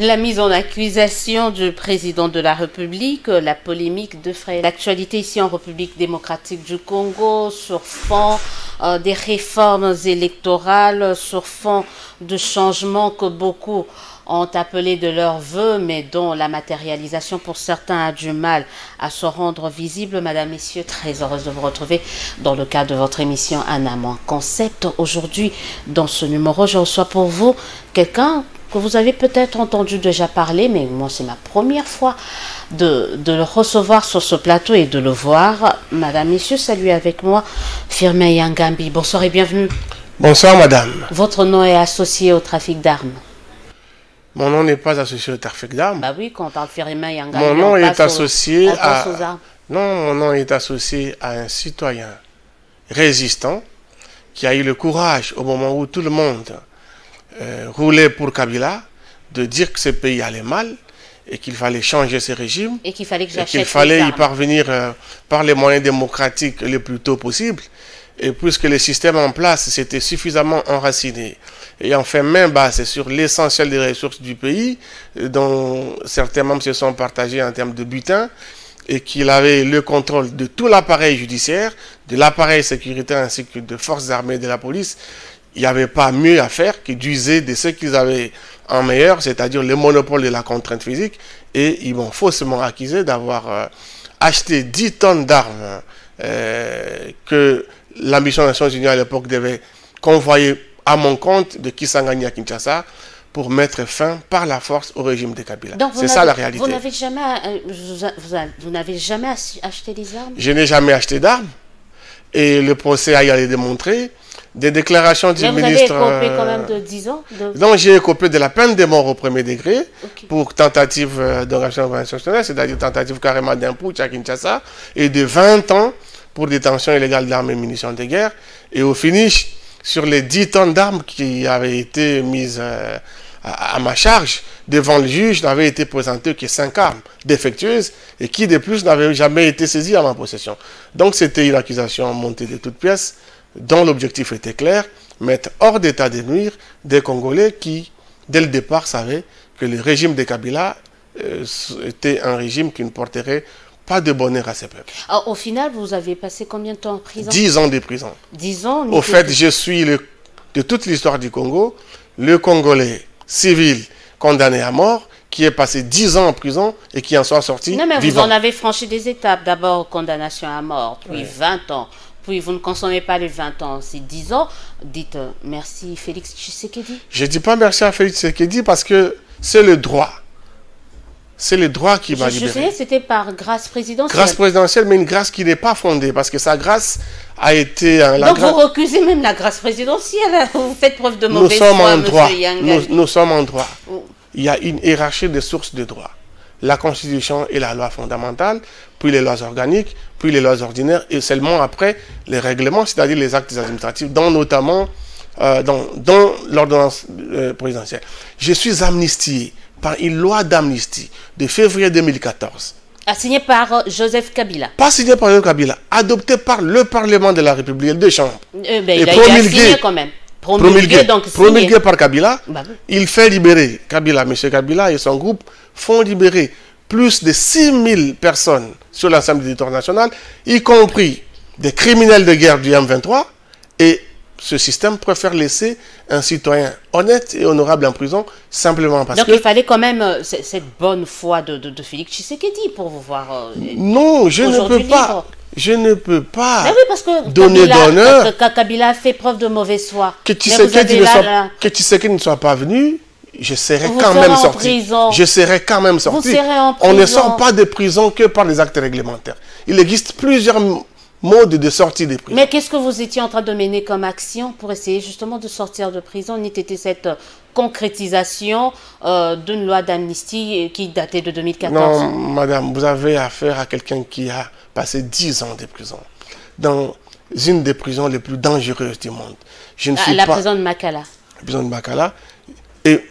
La mise en accusation du président de la République, la polémique de frais. L'actualité ici en République démocratique du Congo sur fond euh, des réformes électorales, sur fond de changements que beaucoup ont appelé de leurs voeux, mais dont la matérialisation pour certains a du mal à se rendre visible. Madame, Messieurs, très heureuse de vous retrouver dans le cadre de votre émission Anamon Concept. Aujourd'hui, dans ce numéro, je reçois pour vous quelqu'un que vous avez peut-être entendu déjà parler, mais moi c'est ma première fois de, de, le recevoir sur ce plateau et de le voir. Madame, Messieurs, salut avec moi Firme Yangambi. Bonsoir et bienvenue. Bonsoir Madame. Votre nom est associé au trafic d'armes. Mon nom n'est pas associé au trafic d'armes. Bah oui, quand on parle Firme Yangambi. Mon nom est associé à... Non, mon nom est associé à un citoyen résistant qui a eu le courage au moment où tout le monde euh, roulait pour Kabila, de dire que ce pays allait mal et qu'il fallait changer ce régime et qu'il fallait, qu'il fallait y parvenir euh, par les moyens démocratiques le plus tôt possible. Et puisque le système en place s'était suffisamment enraciné et en fait main basse sur l'essentiel des ressources du pays, dont certains membres se sont partagés en termes de butin, et qu'il avait le contrôle de tout l'appareil judiciaire, de l'appareil sécuritaire ainsi que de forces armées de la police, il n'y avait pas mieux à faire que d'user de ce qu'ils avaient en meilleur, c'est-à-dire le monopole de la contrainte physique. Et ils m'ont faussement accusé d'avoir euh, acheté 10 tonnes d'armes euh, que l'ambition des Nations Unies à l'époque devait convoyer à mon compte de Kisangani à Kinshasa pour mettre fin par la force au régime de Kabila. C'est ça la réalité. Vous n'avez jamais, euh, vous, jamais acheté des armes? Je n'ai jamais acheté d'armes. Et le procès a y aller démontrer des déclarations du Mais ministre. Vous avez écopé quand même de 10 ans Donc j'ai écopé de la peine de mort au premier degré pour tentative euh, d'engagement constitutionnel, c'est-à-dire tentative carrément d'imput à Kinshasa, et de 20 ans pour détention illégale d'armes et munitions de guerre. Et au finish, sur les 10 tonnes d'armes qui avaient été mises euh, à, ma charge devant le juge, n'avaient été présentées que 5 armes défectueuses et qui de plus n'avaient jamais été saisies à ma possession. Donc c'était une accusation montée de toutes pièces dont l'objectif était clair, mettre hors d'état de nuire des Congolais qui, dès le départ, savaient que le régime de Kabila euh, était un régime qui ne porterait pas de bonheur à ses peuples. Alors, au final, vous avez passé combien de temps en prison? Dix ans de prison. Dix ans Au fait, je suis, le, de toute l'histoire du Congo, le Congolais civil condamné à mort qui est passé dix ans en prison et qui en soit sorti Non, mais vous en avez franchi des étapes. D'abord, condamnation à mort, puis 20 ans, puis vous ne consommez pas les 20 ans, c'est 10 ans, dites euh, merci Félix Tshisekedi. Je ne dis pas merci à Félix Tshisekedi parce que c'est le droit. C'est le droit qui m'a libéré. Je sais, c'était par grâce présidentielle. Grâce présidentielle, mais une grâce qui n'est pas fondée parce que sa grâce a été... Donc vous recusez même la grâce présidentielle, vous faites preuve de mauvaise nous sommes en droit. Nous, nous, sommes en droit. Oh. Il y a une hiérarchie des sources de droit la Constitution et la loi fondamentale, puis les lois organiques, puis les lois ordinaires, et seulement après les règlements, c'est-à-dire les actes administratifs, dont notamment euh, dans, dans l'ordonnance euh, présidentielle. Je suis amnistié par une loi d'amnistie de février 2014. Assignée par euh, Joseph Kabila. Pas signée par Joseph Kabila, adoptée par le Parlement de la République, les deux chambres. Ben, et il a promulguée quand même. Promulgué, donc promulgué par Kabila, bah il fait libérer Kabila, M. Kabila et son groupe font libérer plus de 6000 personnes sur l'ensemble du territoire national, y compris des criminels de guerre du M23, et ce système préfère laisser un citoyen honnête et honorable en prison simplement parce que... Donc il fallait quand même euh, cette bonne foi de, de, Félix Tshisekedi pour vous voir... Euh, non, je ne peux pas je ne peux pas oui, parce que donner d'honneur. Kabila a fait preuve de mauvaise foi. Que Tshisekedi ne, soit, que ne soit pas venu, je serais quand même sorti. Je serais quand même sorti. On ne sort pas de prison que par les actes réglementaires. Il existe plusieurs modes de sortie de prison. Mais qu'est-ce que vous étiez en train de mener comme action pour essayer justement de sortir de prison N'était cette concrétisation euh, d'une loi d'amnistie qui datait de 2014 Non, madame, vous avez affaire à quelqu'un qui a passé 10 ans de prison dans une des prisons les plus dangereuses du monde. Je ne ah, suis la prison de Makala. La prison de Makala. Et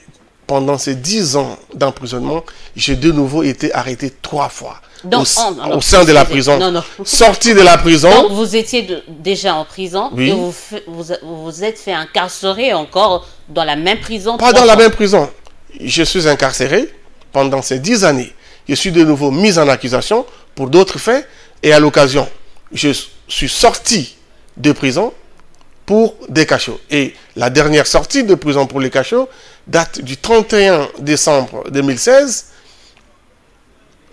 pendant ces 10 ans d'emprisonnement, j'ai de nouveau été arrêté trois fois. au, sein de la prison. Non, non. Sorti de la prison. Donc vous étiez déjà en prison et vous, vous, vous êtes fait incarcérer encore dans la même prison. Pas dans la même prison. je suis incarcéré pendant ces dix années. Je suis de nouveau mis en accusation pour d'autres faits et à l'occasion, je suis sorti de prison pour des cachots. Et la dernière sortie de prison pour les cachots date du 31 décembre 2016,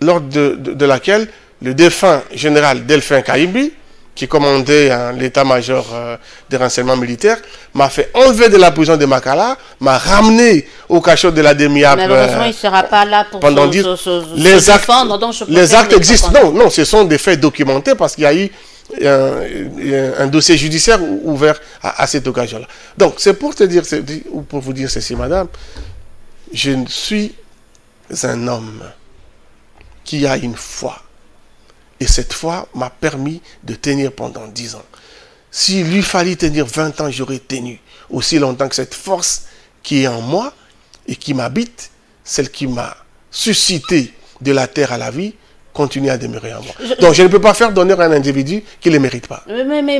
lors de, laquelle le défunt général Delphin Kaïbi, qui commandait l'état-major euh, des renseignements militaires, m'a fait enlever de la prison de Makala, m'a ramené au cachot de la demi-app. Malheureusement, il ne sera pas là pour pendant les actes, les actes existent. Non, non, ce sont des faits documentés parce qu'il y a eu un, dossier judiciaire ouvert à, cette occasion-là. Donc, c'est pour te dire, ou pour vous dire ceci, madame, je suis un homme qui a une foi. Et cette foi m'a permis de tenir pendant dix ans. S'il lui fallait tenir 20 ans, j'aurais tenu aussi longtemps que cette force qui est en moi et qui m'habite, celle qui m'a suscité de la terre à la vie, continuer à demeurer en moi. Donc je ne peux pas faire d'honneur à un individu qui ne le mérite pas. Mais, mais,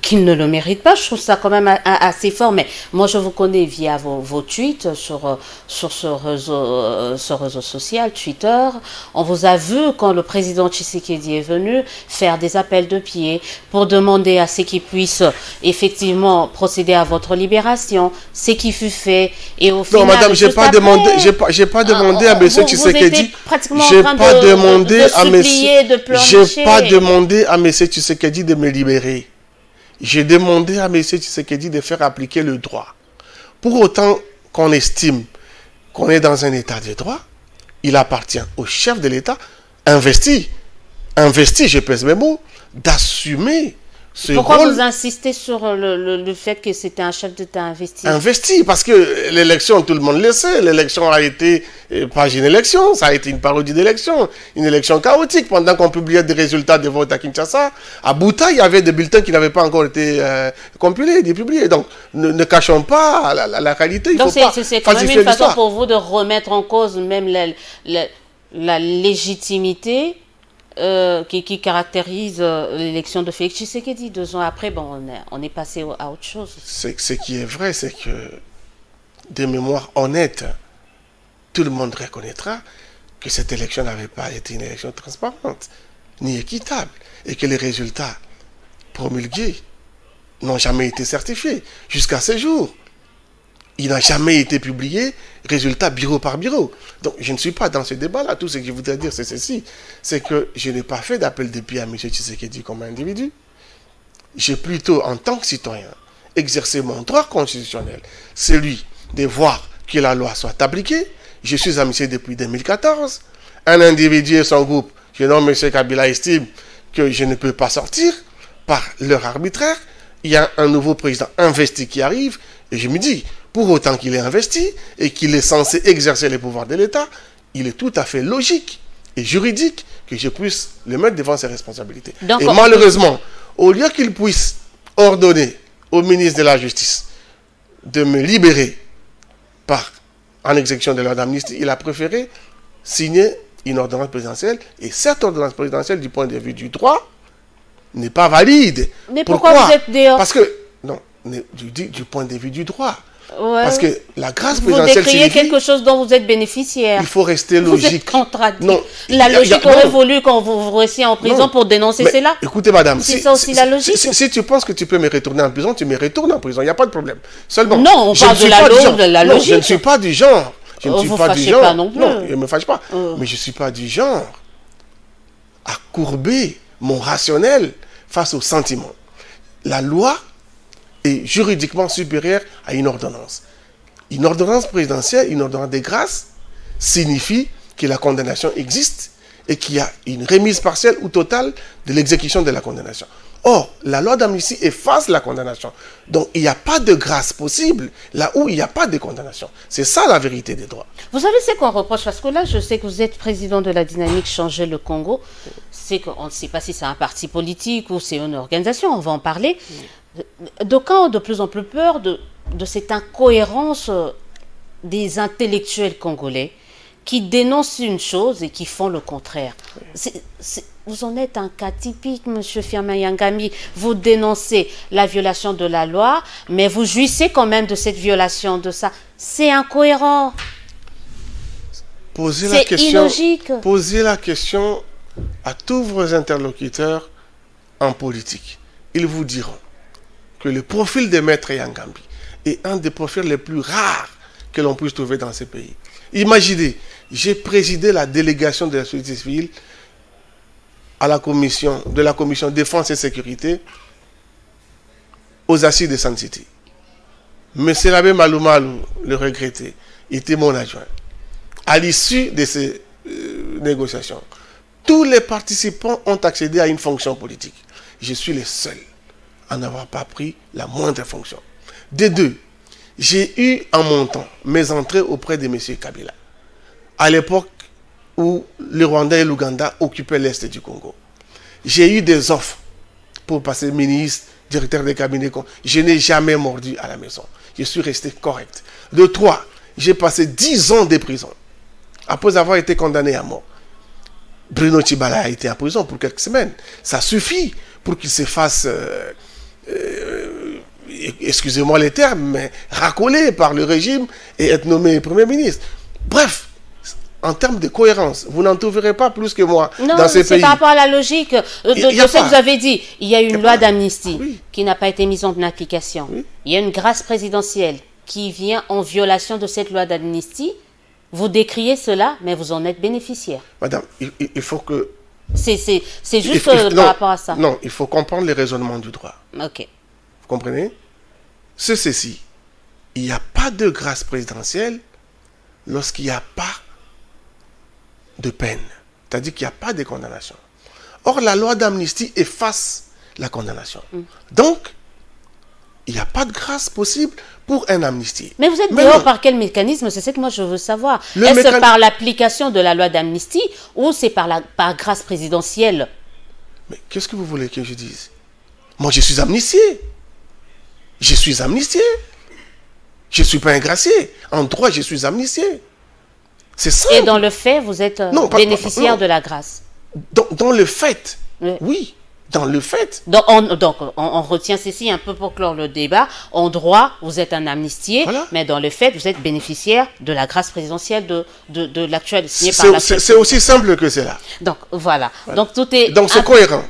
qu'il ne le mérite pas, je trouve ça quand même assez fort. Mais moi, je vous connais via vos, vos tweets sur, sur ce, réseau, euh, ce réseau social, Twitter. On vous a vu quand le président Tshisekedi est venu faire des appels de pied pour demander à ce qu'il puisse effectivement procéder à votre libération, ce qui fut fait. Et au non, madame, je n'ai pas, demandé, pas, pas demandé à M. Tshisekedi. J'ai pas demandé j'ai pas demandé à M. Tshisekedi de me libérer. J'ai demandé à M. Tshisekedi de faire appliquer le droit. Pour autant qu'on estime qu'on est dans un état de droit, il appartient au chef de l'État, investi, investi, je pèse mes mots, d'assumer pourquoi vous insistez sur le, le, fait que c'était un chef d'État investi? Investi, parce que l'élection, tout le monde le sait, l'élection a été euh, pas une élection, ça a été une parodie d'élection, une élection chaotique. Pendant qu'on publiait des résultats des votes à Kinshasa, à Bouta, il y avait des bulletins qui n'avaient pas encore été euh, compilés, publiés. Donc, ne, cachons pas la, la, réalité. Donc, c'est quand même une façon pour vous de remettre en cause même la, la légitimité euh, qui, caractérise euh, l'élection de Félix Tshisekedi. Deux ans après, on est, on est passé à autre chose. Ce qui est vrai, c'est que des mémoires honnêtes, tout le monde reconnaîtra que cette élection n'avait pas été une élection transparente, ni équitable, et que les résultats promulgués n'ont jamais été certifiés jusqu'à ce jour. Il n'a jamais été publié, résultat bureau par bureau. Donc je ne suis pas dans ce débat-là. Tout ce que je voudrais dire, c'est ceci. C'est que je n'ai pas fait d'appel de pied à M. Tshisekedi comme individu. J'ai plutôt, en tant que citoyen, exercé mon droit constitutionnel, celui de voir que la loi soit appliquée. Je suis amitié depuis 2014. Un individu et son groupe, je nomme M. Kabila, estime que je ne peux pas sortir par leur arbitraire. Il y a un nouveau président investi qui arrive. Et je me dis, pour autant qu'il est investi et qu'il est censé exercer les pouvoirs de l'État, il est tout à fait logique et juridique que je puisse le mettre devant ses responsabilités. et malheureusement, au lieu qu'il puisse ordonner au ministre de la Justice de me libérer par, en exécution de l'ordre d'amnistie, il a préféré signer une ordonnance présidentielle. Et cette ordonnance présidentielle, du point de vue du droit, n'est pas valide. Mais pourquoi, vous êtes dehors? Parce que, non, du, du point de vue du droit. Parce que la grâce présidentielle. Vous décriez quelque chose dont vous êtes bénéficiaire. Il faut rester logique. Vous êtes Non. La logique aurait voulu quand vous, restiez en prison pour dénoncer cela. Écoutez, madame. C'est ça aussi la logique. Si, tu penses que tu peux me retourner en prison, tu me retournes en prison. Il n'y a pas de problème. Seulement. Non, on parle de la, logique. je ne suis pas du genre. Je ne oh, suis vous pas du genre. Pas non, plus. non, je ne me fâche pas. Oh. Mais je ne suis pas du genre à courber mon rationnel face aux sentiments. La loi est juridiquement supérieure à une ordonnance. Une ordonnance présidentielle, une ordonnance de grâce, signifie que la condamnation existe et qu'il y a une remise partielle ou totale de l'exécution de la condamnation. Or, la loi d'amnistie efface la condamnation. Donc, il n'y a pas de grâce possible là où il n'y a pas de condamnation. C'est ça la vérité des droits. Vous savez ce qu'on reproche? Parce que là, je sais que vous êtes président de la dynamique Changer le Congo. C'est qu'on ne sait pas si c'est un parti politique ou c'est une organisation, on va en parler. D'aucuns ont de plus en plus peur de cette incohérence euh, des intellectuels congolais? Qui dénoncent une chose et qui font le contraire. vous en êtes un cas typique, Monsieur Firmin Yangami. Vous dénoncez la violation de la loi, mais vous jouissez quand même de cette violation, de ça. C'est incohérent. Posez la C'est question. illogique. Posez la question à tous vos interlocuteurs en politique. Ils vous diront que le profil de Maître Yangambi est un des profils les plus rares que l'on puisse trouver dans ces pays. Imaginez, j'ai présidé la délégation de la société civile à la commission de la commission défense et sécurité aux assises de San City. Monsieur l'abbé Maloumalou, le regretté, était mon adjoint. À l'issue de ces euh, négociations, tous les participants ont accédé à une fonction politique. Je suis le seul à n'avoir pas pris la moindre fonction. Des deux, j'ai eu en mon temps mes entrées auprès de M. Kabila. À l'époque où le Rwanda et l'Ouganda occupaient l'Est du Congo. J'ai eu des offres pour passer ministre, directeur de cabinet. Je n'ai jamais mordu à la maison. Je suis resté correct. De trois, j'ai passé dix ans de prison. Après avoir été condamné à mort. Bruno Chibala a été en prison pour quelques semaines. Ça suffit pour qu'il se fasse, euh, euh, excusez-moi les termes, mais racolé par le régime et être nommé Premier ministre. Bref, en termes de cohérence, vous n'en trouverez pas plus que moi Non, dans ces c'est pays. par rapport à la logique de, Il y de a ce que vous avez dit. Il y a Il y une a loi d'amnistie Oui. qui n'a pas été mise en application. Oui. Il y a une grâce présidentielle qui vient en violation de cette loi d'amnistie. Vous décriez cela, mais vous en êtes bénéficiaire. Madame, il, il- il faut que... C'est c'est- c'est il juste faut- euh, non, par rapport à ça. Non, il faut comprendre les raisonnements du droit. Ok. Vous comprenez? C'est ceci. Il n'y a pas de grâce présidentielle lorsqu'il n'y a pas de peine. C'est-à-dire qu'il n'y a pas de condamnation. Or, la loi d'amnistie efface la condamnation. Mm. Donc, il n'y a pas de grâce possible pour un amnistie. Mais vous êtes Mais dehors non. par quel mécanisme C'est ce que moi je veux savoir. Est-ce mécan- par l'application de la loi d'amnistie ou c'est par, la, par grâce présidentielle? Mais qu'est-ce que vous voulez que je dise? Moi, je suis amnistié. Je suis amnistié. Je ne suis pas ingracié. En droit, je suis amnistié. C'est ça. Et dans le fait, vous êtes euh, Non, pas- bénéficiaire non. de la grâce Dans, dans le fait, Oui. oui. Dans le fait, Donc, on, donc, on, on retient ceci un peu pour clore le débat. En droit, vous êtes un amnistié, Voilà. mais dans le fait, vous êtes bénéficiaire de la grâce présidentielle de, de, de l'actuel, c'est aussi simple que cela. Donc, voilà. Donc, tout est. Donc c'est cohérent.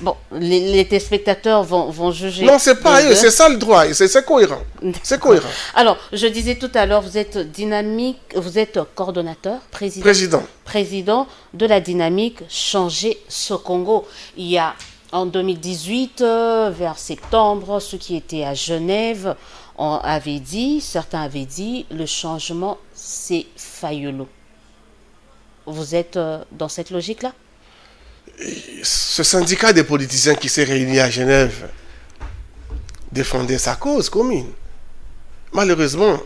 Bon, les, les téléspectateurs vont, vont juger. Non, c'est pas eux, c'est ça le droit. C'est c'est cohérent. C'est cohérent. Alors, je disais tout à l'heure, vous êtes dynamique, vous êtes coordonnateur, président, Président. président de la dynamique Changer ce Congo. Il y a en 2018, euh, vers septembre, ceux qui étaient à Genève on avait dit, certains avaient dit, le changement c'est Fayolo. Vous êtes euh, dans cette logique-là? Ce syndicat des politiciens qui s'est réuni à Genève défendait sa cause commune. Malheureusement,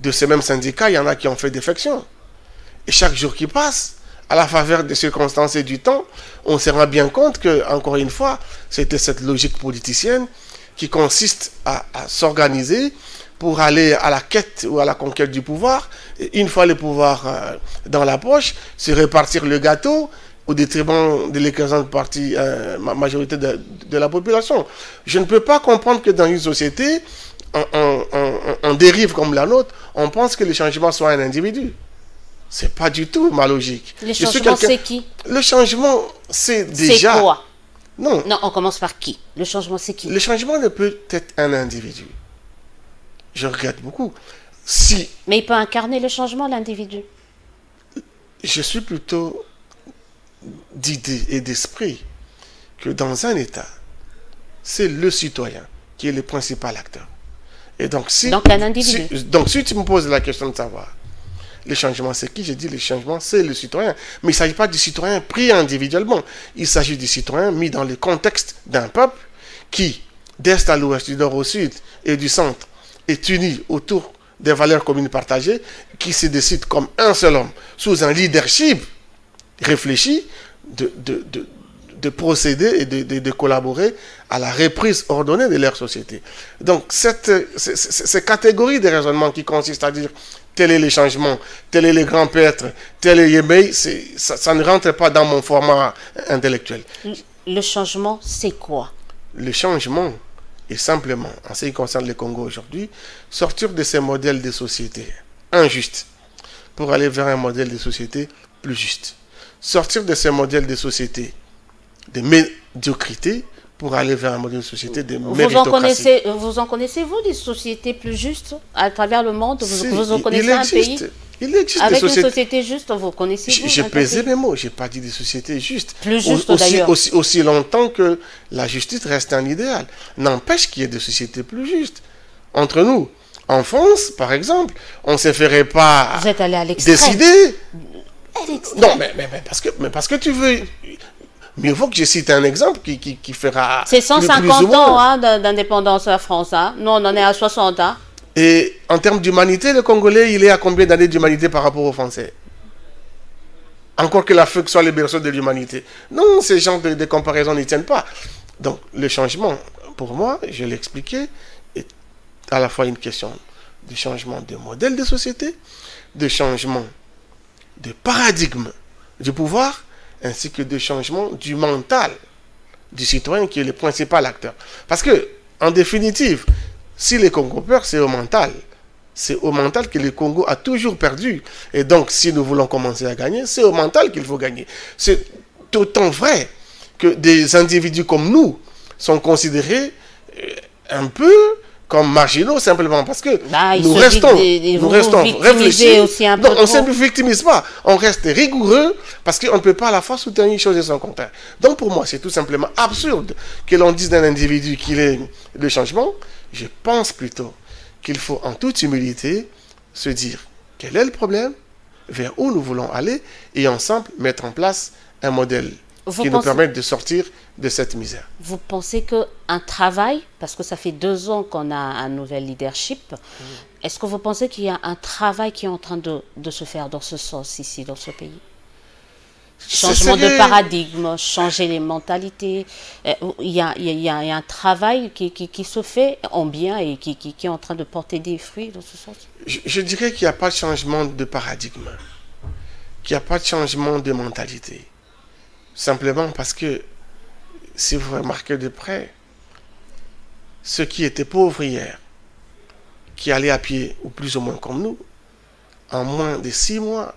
de ces mêmes syndicats, il y en a qui ont fait défection. Et chaque jour qui passe, à la faveur des circonstances et du temps, on se rend bien compte que, encore une fois, c'était cette logique politicienne qui consiste à, s'organiser pour aller à la quête ou à la conquête du pouvoir. Une fois le pouvoir euh, dans la poche, se répartir le gâteau au détriment de l'écrasante partie, euh, ma- majorité de, de la population. Je ne peux pas comprendre que dans une société, en dérive comme la nôtre, on pense que le changement soit un individu. C'est pas du tout ma logique. Je changements, quelqu'un- c'est qui? Le changement, c'est C'est déjà. quoi? Non, Non, on commence par qui? Le changement, c'est qui? Le changement ne peut être un individu. Je regrette beaucoup. Si Mais il peut incarner le changement, l'individu. je suis plutôt d'idée et d'esprit que dans un État, c'est le citoyen qui est le principal acteur. Et donc, si, Donc, un individu. si- donc, si tu me poses la question de savoir le changement, c'est qui? Je dis le changement, c'est le citoyen. Mais il ne s'agit pas du citoyen pris individuellement. Il s'agit du citoyen mis dans le contexte d'un peuple qui, d'est à l'ouest, du nord au sud et du centre, est uni autour des valeurs communes partagées, qui se décide comme un seul homme, sous un leadership réfléchi, de, de, de, de procéder et de, collaborer à la reprise ordonnée de leur société. Donc, cette, ces, ces- ces catégories de raisonnement qui consistent à dire tel est le changement, tel est le grand pêtre, tel est Yemei, ça, ça ne rentre pas dans mon format intellectuel. Le changement, c'est quoi? Le changement est simplement, en ce qui concerne le Congo aujourd'hui, sortir de ces modèles de société injustes, pour aller vers un modèle de société plus juste. Sortir de ces modèles de société de médiocrité pour aller vers un modèle de société de vous en connaissez Vous en connaissez-vous des sociétés plus justes à travers le monde? Vous, en connaissez un pays il existe Avec des sociétés... une société juste, vous connaissez J'ai pesé mes mots, j'ai pas dit des sociétés justes. Plus justes aussi, aussi, aussi, longtemps que la justice reste un idéal. N'empêche qu'il y ait des sociétés plus justes. Entre nous, en France, par exemple, on ne se ferait pas vous êtes allé à décider. Non, mais, mais, parce que, mais parce que tu veux Mieux vaut que je cite un exemple qui, qui, qui fera. C'est 150 ans hein, d'indépendance de la France. Hein. Nous, on en est à 60 ans. Hein. Et en termes d'humanité, le Congolais, il est à combien d'années d'humanité par rapport aux Français? Encore que l'Afrique soit les berceaux de l'humanité. Non, ces genres de, comparaisons n'y tiennent pas. Donc, le changement, pour moi, je l'ai expliqué, est à la fois une question de changement de modèle de société, de changement de paradigme du pouvoir, ainsi que de changement du mental du citoyen qui est le principal acteur. Parce que, en définitive, si les Congo perdent, c'est au mental. C'est au mental que le Congo a toujours perdu. Et donc, si nous voulons commencer à gagner, c'est au mental qu'il faut gagner. C'est autant vrai que des individus comme nous sont considérés euh, un peu comme marginaux simplement parce que bah, nous, restons, nous restons réfléchis. non, on ne se victimise pas. On reste rigoureux parce qu'on ne peut pas à la fois soutenir une chose et son contraire. Donc pour moi, c'est tout simplement absurde que l'on dise d'un individu qu'il est le changement. Je pense plutôt qu'il faut en toute humilité se dire quel est le problème, vers où nous voulons aller et ensemble mettre en place un modèle qui nous permettent de sortir de cette misère. Vous pensez qu'un travail, parce que ça fait deux ans qu'on a un nouvel leadership, est-ce que vous pensez qu'il y a un travail qui est en train de, de se faire dans ce sens ici, dans ce pays? Changement de paradigme, changer les mentalités. Euh, il y a, il y a, un travail qui, qui, qui, se fait en bien et qui, qui, est en train de porter des fruits dans ce sens? Je, je dirais qu'il n'y a pas de changement de paradigme, qu'il n'y a pas de changement de mentalité Simplement parce que, si vous remarquez de près, ceux qui étaient pauvres hier, qui allaient à pied, ou plus ou moins comme nous, en moins de six mois,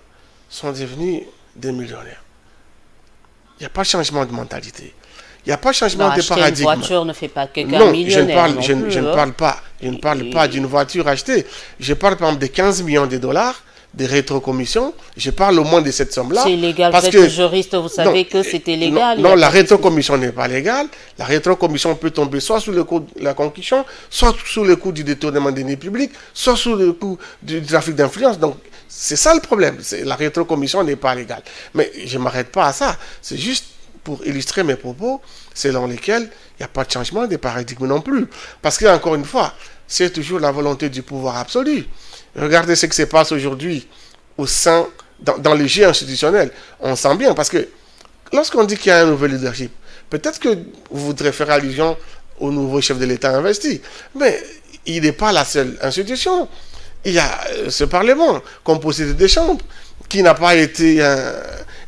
sont devenus des millionnaires. Il n'y a pas de changement de mentalité. Il n'y a pas de changement de paradigme. Une voiture ne fait pas millionnaire. Non, je ne parle, je, ne hein. parle pas, je ne parle pas d'une voiture achetée. Je parle par exemple de 15 millions de dollars des rétrocommissions. Je parle au moins de cette somme-là. C'est illégal. Parce que juriste, vous savez que c'était légal. Non, la rétrocommission n'est pas légale. La rétrocommission peut tomber soit sous le coup de la concussion, soit sous le coup du détournement des deniers publics, soit sous le coup du trafic d'influence. Donc, c'est ça le problème. La rétrocommission n'est pas légale. Mais je ne m'arrête pas à ça. C'est juste pour illustrer mes propos, selon lesquels il n'y a pas de changement des paradigmes non plus. Parce que, encore une fois, c'est toujours la volonté du pouvoir absolu. Regardez ce qui se passe aujourd'hui au sein, dans, dans le jeu institutionnel. On sent bien parce que lorsqu'on dit qu'il y a un nouvel leadership, peut-être que vous voudrez faire allusion au nouveau chef de l'État investi, mais il n'est pas la seule institution. Il y a euh, ce Parlement composé de deux chambres qui n'a pas été euh,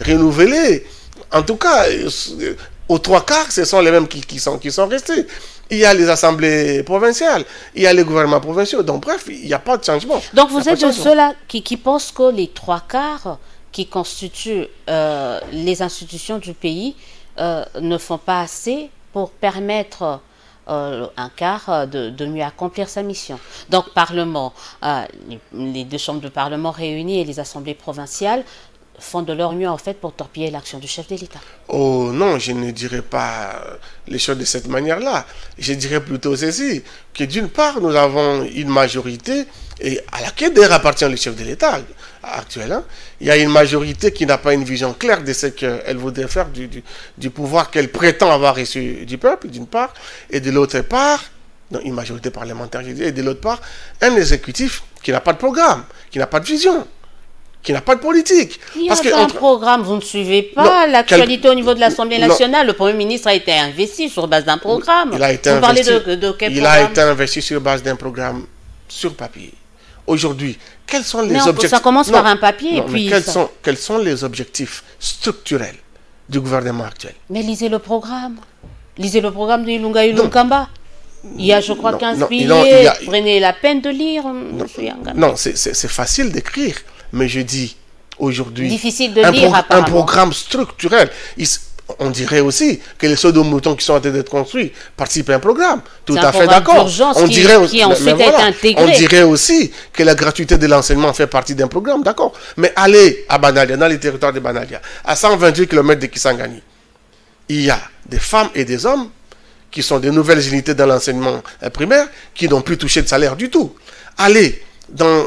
renouvelé. En tout cas, euh, aux trois quarts, ce sont les mêmes qui, sont, qui sont restés il y a les assemblées provinciales, il y a les gouvernements provinciaux. Donc, bref, il n'y a pas de changement. Donc, vous êtes de ceux-là qui, qui, pensent que les trois quarts qui constituent euh, les institutions du pays euh, ne font pas assez pour permettre euh, un quart de, de, mieux accomplir sa mission. Donc, Parlement, les deux chambres de Parlement réunies et les assemblées provinciales font de leur mieux en fait pour torpiller l'action du chef de l'État Oh non, je ne dirais pas les choses de cette manière-là. Je dirais plutôt ceci, que d'une part, nous avons une majorité, et à laquelle d'ailleurs appartient le chef de l'État actuel. Hein. Il y a une majorité qui n'a pas une vision claire de ce qu'elle voudrait faire du, pouvoir qu'elle prétend avoir reçu du peuple, d'une part, et de l'autre part, une majorité parlementaire, et de l'autre part, un exécutif qui n'a pas de programme, qui n'a pas de vision qui n'a pas de politique. Il y a Parce que un programme, vous ne suivez pas l'actualité au niveau de l'Assemblée nationale. Le Premier ministre a été investi sur base d'un programme. Il a été vous investi, parlez de, quel Il a été investi sur base d'un programme sur papier. Aujourd'hui, quels sont les objectifs Ça commence par un papier et puis. Quels, sont, quels sont les objectifs structurels du gouvernement actuel? Mais lisez le programme. Lisez le programme de Ilunga Ilunkamba. Il y a, je crois, 15 piliers. Prenez la peine de lire. Non, c'est facile d'écrire Mais je dis aujourd'hui, Difficile de un, lire, pro- un programme structurel. Il on dirait aussi que les sauts de moutons qui sont en train d'être construits participent à un programme. Tout à fait d'accord. On dirait qui aussi- ensuite voilà. On dirait que la gratuité de l'enseignement fait partie d'un programme, d'accord. Mais allez à Banalia, dans les territoires de Banalia, à 128 km de Kisangani, il y a des femmes et des hommes qui sont des nouvelles unités dans l'enseignement euh, primaire, qui n'ont plus touché de salaire du tout. Allez dans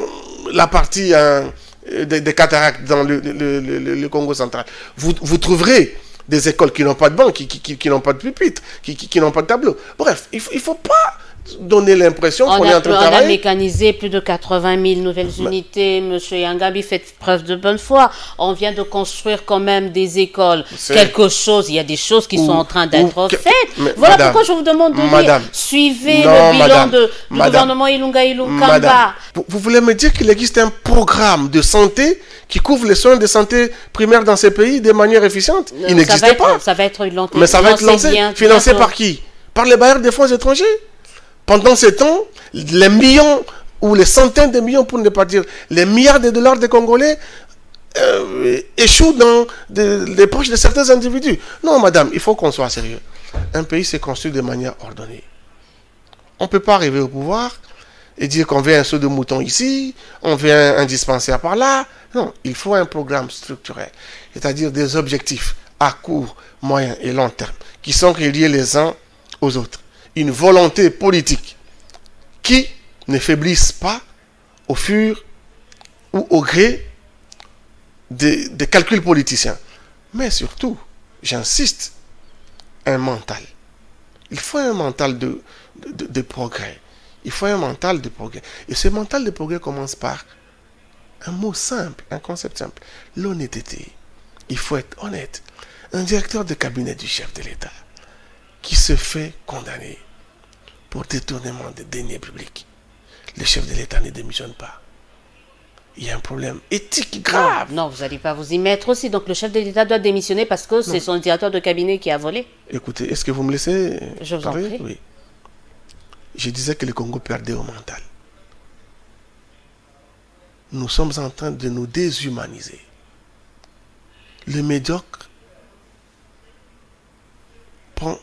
la partie euh, des, des cataractes dans le, le- le- Congo central. Vous, vous trouverez des écoles qui n'ont pas de banc, qui, qui, qui- n'ont pas de pupitre, qui, n'ont pas de tableau. Bref, il ne faut pas donner l'impression On qu'on est en train de on a mécanisé plus de 80 000 nouvelles unités. Monsieur Yangabi fait preuve de bonne foi. On vient de construire quand même des écoles. Quelque chose, il y a des choses qui Ou- sont en train d'être faites. Mais, Voilà madame, pourquoi je vous demande de madame, lire. Suivez non, le bilan madame, de, du gouvernement Ilunga Ilukamba. Vous, voulez me dire qu'il existe un programme de santé qui couvre les soins de santé primaires dans ces pays de manière efficiente? Il n'existe pas. Ça va être lancé. Mais ça va être lancé, bien- financé par qui? Par les bailleurs des fonds étrangers? Pendant ce temps, les millions ou les centaines de millions, pour ne pas dire les milliards de dollars des Congolais, euh, échouent dans les poches de certains individus. Non, madame, il faut qu'on soit sérieux. Un pays s'est construit de manière ordonnée. On ne peut pas arriver au pouvoir et dire qu'on veut un saut de mouton ici, on veut un, un dispensaire par là. Non, il faut un programme structurel, c'est-à-dire des objectifs à court, moyen et long terme qui sont reliés les uns aux autres. Une volonté politique qui ne faiblisse pas au fur ou au gré des, calculs politiciens. Mais surtout, j'insiste, un mental. Il faut un mental de, de progrès. Il faut un mental de progrès. Et ce mental de progrès commence par un mot simple, un concept simple. L'honnêteté. Il faut être honnête. Un directeur de cabinet du chef de l'État qui se fait condamner pour détournement de deniers publics. Le chef de l'État ne démissionne pas. Il y a un problème éthique grave. Non, vous n'allez pas vous y mettre aussi. Donc le chef de l'État doit démissionner parce que c'est son directeur de cabinet qui a volé. Écoutez, est-ce que vous me laissez Je vous en parler? prie. Oui. Je disais que le Congo perdait au mental. Nous sommes en train de nous déshumaniser. Le médiocre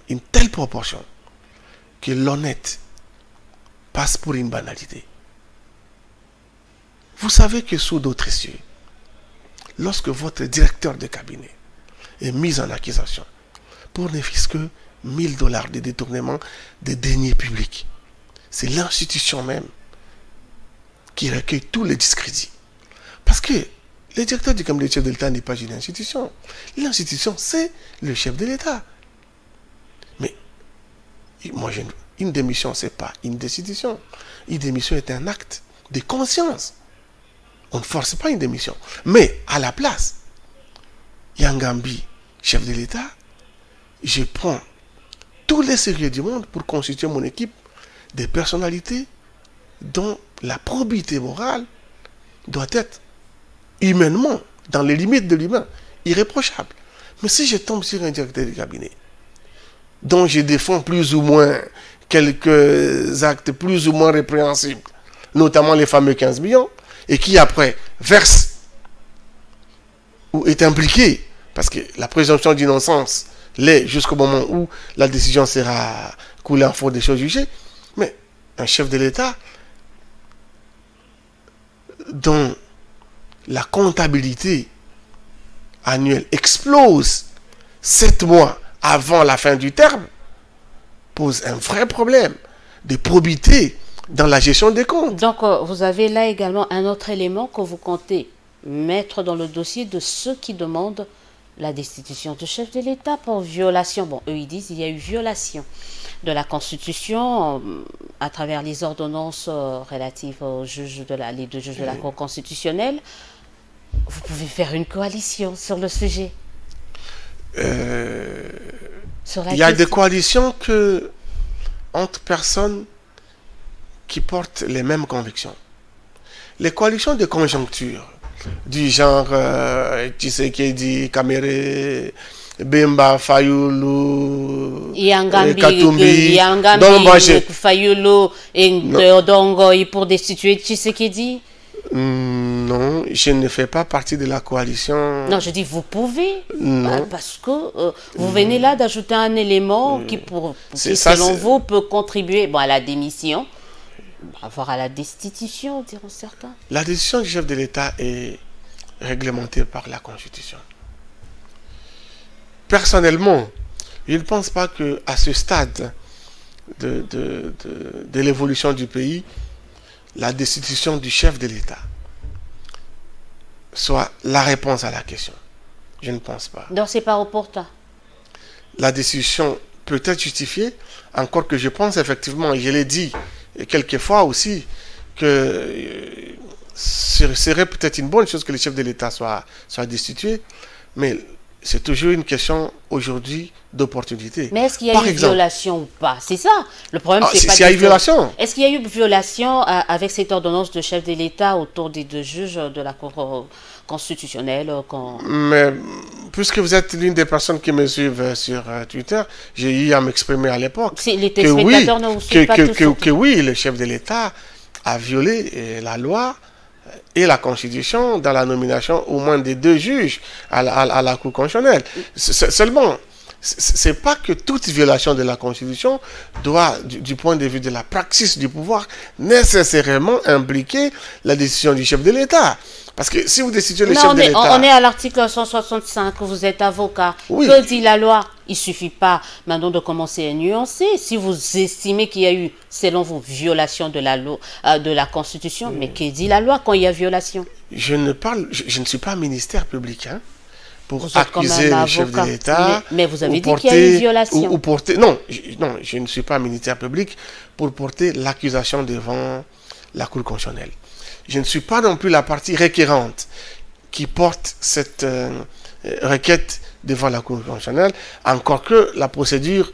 une telle proportion que l'honnête passe pour une banalité. Vous savez que sous d'autres cieux, lorsque votre directeur de cabinet est mis en accusation pour ne fût-ce que 1000 dollars de détournement des deniers publics, c'est l'institution même qui recueille tous les discrédits. Parce que le directeur du cabinet du chef de l'État n'est pas une institution. L'institution, c'est le chef de l'État. Moi, je- une démission, ce n'est pas une décision. Une démission est un acte de conscience. On ne force pas une démission. Mais à la place, Yangambi, chef de l'État, je prends tous les sérieux du monde pour constituer mon équipe des personnalités dont la probité morale doit être humainement, dans les limites de l'humain, irréprochable. Mais si je tombe sur un directeur de cabinet dont je défends plus ou moins quelques actes plus ou moins répréhensibles, notamment les fameux 15 millions, et qui après verse ou est impliqué, parce que la présomption d'innocence l'est jusqu'au moment où la décision sera coulée en faute des choses jugées, mais un chef de l'État dont la comptabilité annuelle explose sept mois avant la fin du terme pose un vrai problème de probité dans la gestion des comptes. Donc euh, vous avez là également un autre élément que vous comptez mettre dans le dossier de ceux qui demandent la destitution du chef de l'État pour violation. Bon, eux ils disent il y a eu violation de la Constitution euh, à travers les ordonnances euh, relatives aux juges de la, les deux juges de la Cour constitutionnelle. Vous pouvez faire une coalition sur le sujet. Euh, il y a des coalitions que entre personnes qui portent les mêmes convictions. Les coalitions de conjoncture du genre euh, Tshisekedi, Kamere, Bemba, Fayulu, Yangambi, euh, Katumbi, j'ai- Fayulu et Non. Dongo et pour destituer Tshisekedi non, je ne fais pas partie de la coalition. Non, je dis vous pouvez. Non. Bah, Parce que euh, vous venez là d'ajouter un élément qui, pour, C'est qui, ça, selon vous, peut contribuer bon, à la démission, voire à la destitution, diront certains. La décision du chef de l'État est réglementée par la Constitution. Personnellement, je ne pense pas que à ce stade de, de- de- de l'évolution du pays, la destitution du chef de l'État soit la réponse à la question. Je ne pense pas. Donc, c'est pas opportun. la décision peut être justifiée, encore que je pense effectivement, et je l'ai dit quelquefois aussi, que euh, ce serait peut-être une bonne chose que le chef de l'État soit, soit destitué, mais c'est toujours une question aujourd'hui d'opportunité. Mais est-ce qu'il y a Par eu exemple. violation ou pas? C'est ça. Le problème, Ah, c'est pas s'il y a eu violation, Est-ce qu'il y a eu violation euh, avec cette ordonnance de chef de l'État autour des deux juges de la Cour euh, constitutionnelle euh, quand- mais puisque vous êtes l'une des personnes qui me suivent sur Twitter, j'ai eu à m'exprimer à l'époque. Si les que oui, téléspectateurs ne vous que, suivent pas que- oui, le chef de l'État a violé la loi et la Constitution dans la nomination au moins des deux juges à la, à la- Cour constitutionnelle. Seulement, c'est pas que toute violation de la Constitution doit, du, du point de vue de la praxis du pouvoir, nécessairement impliquer la décision du chef de l'État. Parce que si vous destituez le Non, chef on de est, l'État... on est à l'article 165, vous êtes avocat. Oui. Que dit la loi? Il suffit pas maintenant de commencer à nuancer. Si vous estimez qu'il y a eu, selon vous, violation de la loi, euh, de la Constitution, mais que dit la loi quand il y a violation? Je ne parle, je, je ne suis pas ministère public hein, pour Vous accuser le chef de l'État. Mais- mais vous avez dit qu'il y a eu porter- violation. Ou, ou porter, non, je, non, je ne suis pas ministère public pour porter l'accusation devant la Cour constitutionnelle. Je ne suis pas non plus la partie requérante qui porte cette euh, euh, requête devant la Cour constitutionnelle, encore que la procédure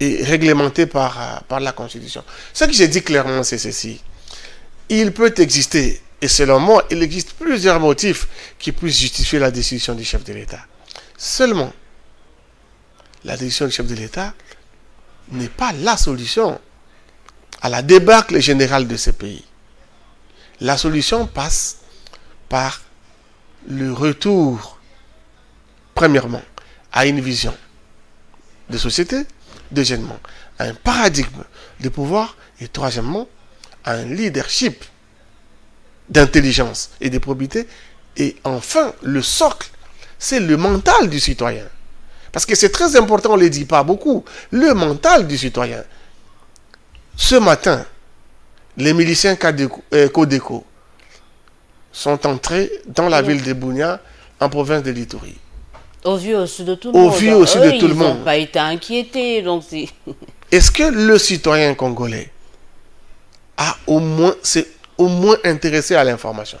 est réglementée par, euh, par la Constitution. Ce que j'ai dit clairement, c'est ceci il peut exister, et selon moi, il existe plusieurs motifs qui puissent justifier la décision du chef de l'État. Seulement, la décision du chef de l'État n'est pas la solution à la débâcle générale de ce pays. La solution passe par le retour, premièrement, à une vision de société, deuxièmement, à un paradigme de pouvoir, et troisièmement, à un leadership d'intelligence et de probité. Et enfin, le socle, c'est le mental du citoyen. Parce que c'est très important, on ne le dit pas beaucoup, le mental du citoyen. Ce matin, les miliciens Kadeco- euh, Codeco sont entrés dans la Oui. ville de Bounia, en province de Litourie. Au vu aussi de tout le Au monde. vu aussi Eux, de tout le Ils n'ont monde. pas été inquiétés. Donc Est-ce que le citoyen congolais a au moins, c'est au moins intéressé à l'information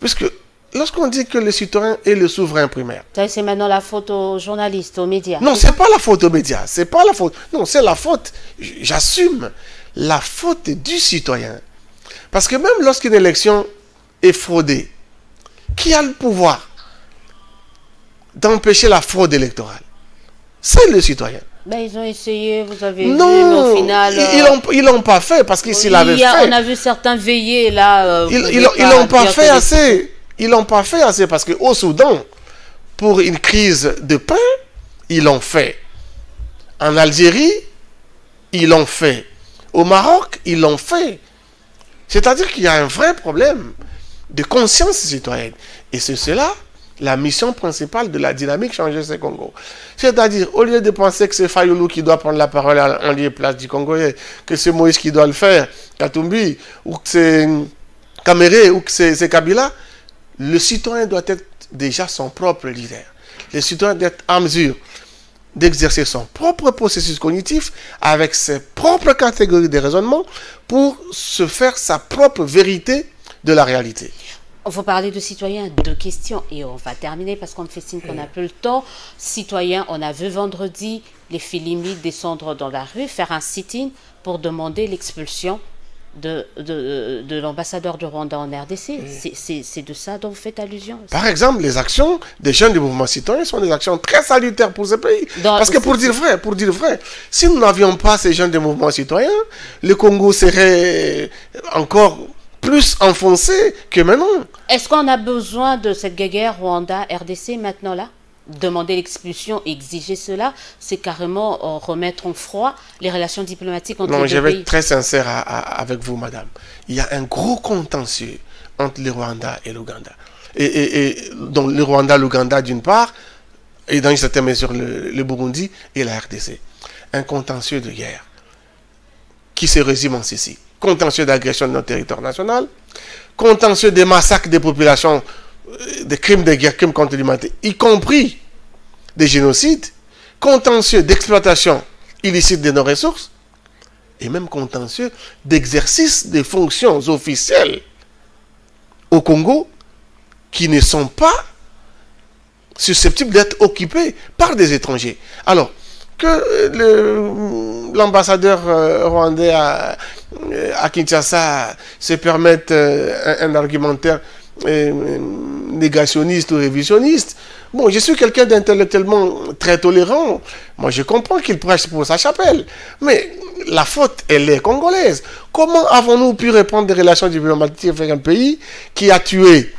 Puisque lorsqu'on dit que le citoyen est le souverain primaire, c'est maintenant la faute aux journalistes, aux médias. non, c'est pas la faute aux médias, c'est pas la faute. Non, c'est la faute. J'assume la faute du citoyen. Parce que même lorsqu'une élection est fraudée, qui a le pouvoir d'empêcher la fraude électorale? C'est le citoyen. Ben, ils ont essayé, vous avez vu, mais Non, au final. ils- euh, l'ont ils l'ont pas fait parce il l'avaient fait, On a vu certains veiller là. euh, ils l'ont- pas fait assez. Ils l'ont pas fait assez parce que au Soudan, pour une crise de pain, ils l'ont fait. En Algérie, ils l'ont fait. Au Maroc, ils l'ont fait. C'est-à-dire qu'il y a un vrai problème de conscience citoyenne. Et c'est cela la mission principale de la dynamique Changer ce Congo. C'est-à-dire, au lieu de penser que c'est Fayoulou qui doit prendre la parole en lieu et place du Congolais, que c'est Moïse qui doit le faire, Katumbi, ou que c'est Kamere, ou que c'est Kabila, le citoyen doit être déjà son propre leader. Le citoyen doit être en mesure d'exercer son propre processus cognitif avec ses propres catégories de raisonnement pour se faire sa propre vérité de la réalité. On va parler de citoyens, deux questions et on va terminer parce qu'on me fait signe qu'on n'a plus le temps. Citoyens, on a vu vendredi les Philimides descendre dans la rue, faire un sit-in pour demander l'expulsion de, de, de l'ambassadeur du Rwanda en RDC. C'est- de ça dont vous faites allusion Par exemple, les actions des jeunes du mouvement citoyen sont des actions très salutaires pour ce pays. Dans- Parce que pour dire vrai, pour dire vrai, si nous n'avions pas ces jeunes du mouvement citoyen, le Congo serait encore plus enfoncé que maintenant. Est-ce qu'on a besoin de cette guerre Rwanda-RDC maintenant là? Demander l'expulsion, exiger cela, c'est carrément euh, remettre en froid les relations diplomatiques entre non, les deux je vais pays. être très sincère à- à- avec vous, madame. Il y a un gros contentieux entre le Rwanda et l'Ouganda. Et, et, et donc le Rwanda, l'Ouganda d'une part, et dans une certaine mesure le, le Burundi et la RDC. Un contentieux de guerre qui se résume en ceci. Contentieux d'agression de notre territoire national, contentieux des massacres des populations, euh, des crimes de guerre, crimes contre l'humanité, y compris des génocides, contentieux d'exploitation illicite de nos ressources, et même contentieux d'exercice des fonctions officielles au Congo qui ne sont pas susceptibles d'être occupées par des étrangers. Alors, que euh, l'ambassadeur euh, rwandais euh, à Kinshasa se permette euh, un, argumentaire euh, négationniste ou révisionniste, bon, je suis quelqu'un d'intellectuellement très tolérant. Moi, je comprends qu'il prêche pour sa chapelle. Mais la faute, elle est congolaise. Comment avons-nous pu reprendre des relations diplomatiques avec un pays qui a tué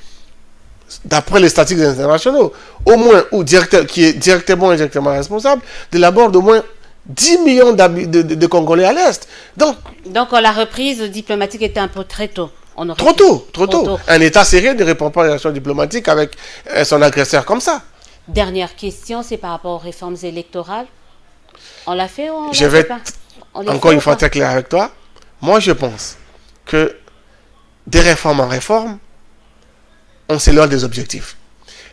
d'après les statistiques internationaux, au moins, ou qui est directement indirectement responsable de la mort d'au moins 10 millions de, de- de Congolais à l'Est. Donc, Donc la reprise diplomatique était un peu très tôt. On trop tôt, trop tôt. Un État sérieux ne répond pas aux relations diplomatiques avec euh, son agresseur comme ça. Dernière question, c'est par rapport aux réformes électorales. On l'a fait ou on Je vais fait pas? On Encore fait une fois très clair avec toi. Moi, je pense que des réformes en réforme, on s'éloigne des objectifs.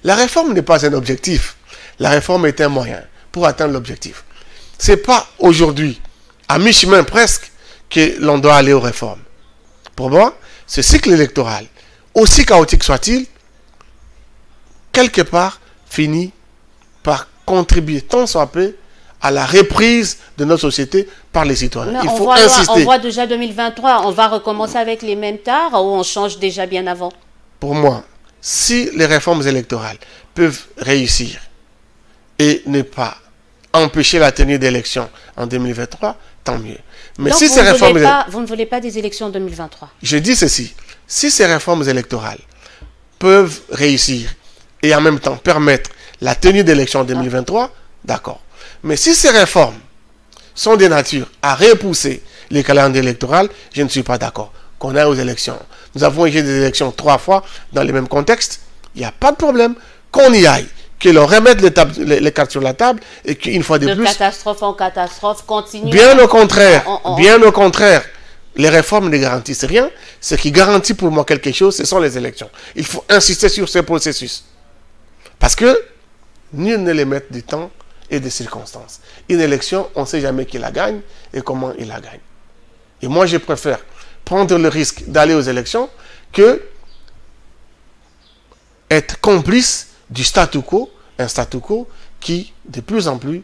La réforme n'est pas un objectif. La réforme est un moyen pour atteindre l'objectif. C'est pas aujourd'hui, à mi-chemin presque, que l'on doit aller aux réformes. Pour moi, ce cycle électoral, aussi chaotique soit-il, quelque part finit par contribuer tant soit peu à la reprise de notre société par les citoyens. Il on, faut voit, insister. on voit déjà 2023. On va recommencer avec les mêmes tares ou on change déjà bien avant? Pour moi, si les réformes électorales peuvent réussir et ne pas empêcher la tenue d'élections en 2023, tant mieux. Mais Donc si vous, ces ne réformes, pas, vous ne voulez pas des élections en 2023 je dis ceci, si ces réformes électorales peuvent réussir et en même temps permettre la tenue d'élections en 2023, d'accord. Mais si ces réformes sont de nature à repousser les calendriers électoraux, je ne suis pas d'accord. Qu'on aille aux élections. Nous avons eu des élections trois fois dans les mêmes contextes. Il n'y a pas de problème. Qu'on y aille. Que l'on remette les, tables- les- les cartes sur la table et qu'une fois de, De plus, catastrophe en catastrophe, continue. Bien au contraire, On- on- bien au contraire. Les réformes ne garantissent rien. Ce qui garantit pour moi quelque chose, ce sont les élections. Il faut insister sur ces processus. Parce que nul ne les met du temps et des circonstances. Une élection, on ne sait jamais qui la gagne et comment il la gagne. Et moi, je préfère prendre le risque d'aller aux élections que être complice du statu quo, un statu quo qui, de plus en plus,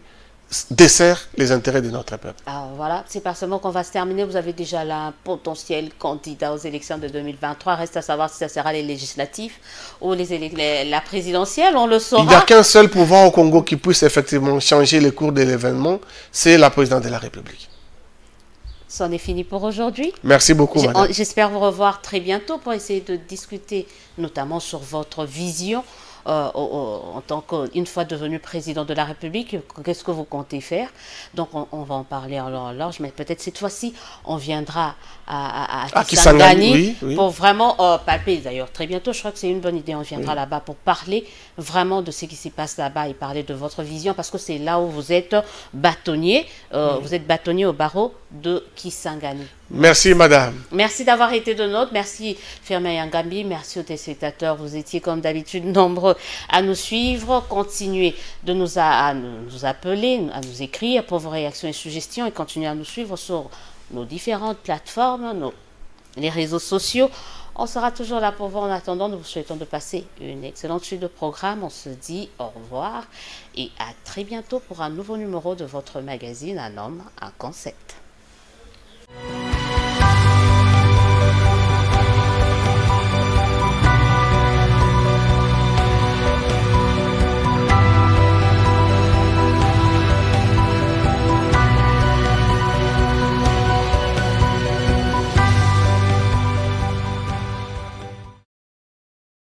dessert les intérêts de notre peuple. Alors voilà, c'est pas seulement qu'on va se terminer. Vous avez déjà là un potentiel candidat aux élections de 2023. Reste à savoir si ça sera les législatives ou les, la présidentielle. On le Il n'y a saura. qu'un seul pouvoir au Congo qui puisse effectivement changer le cours de l'événement, c'est la présidente de la République. C'en est fini pour aujourd'hui. Merci beaucoup, madame. J'espère vous revoir très bientôt pour essayer de discuter notamment sur votre vision euh, en tant qu'une fois devenu président de la République. Qu'est-ce que vous comptez faire? Donc on, on va en parler en long en large, mais peut-être cette fois-ci on viendra à, à, à À Kisangani oui, oui. pour vraiment euh, palper. D'ailleurs, très bientôt, je crois que c'est une bonne idée. On viendra là-bas pour parler vraiment de ce qui se passe là-bas et parler de votre vision parce que c'est là où vous êtes bâtonnier. euh, Vous êtes bâtonnier au barreau de Kisangani. Merci, madame. Merci d'avoir été de nôtres. Merci Firmin Yangambi. Merci aux téléspectateurs. Vous étiez comme d'habitude nombreux à nous suivre. Continuez de nous, à nous appeler, à nous écrire pour vos réactions et suggestions et continuez à nous suivre sur nos différentes plateformes, les réseaux sociaux. On sera toujours là pour vous. En attendant, nous vous souhaitons de passer une excellente suite de programmes. On se dit au revoir et à très bientôt pour un nouveau numéro de votre magazine Un homme, un concept.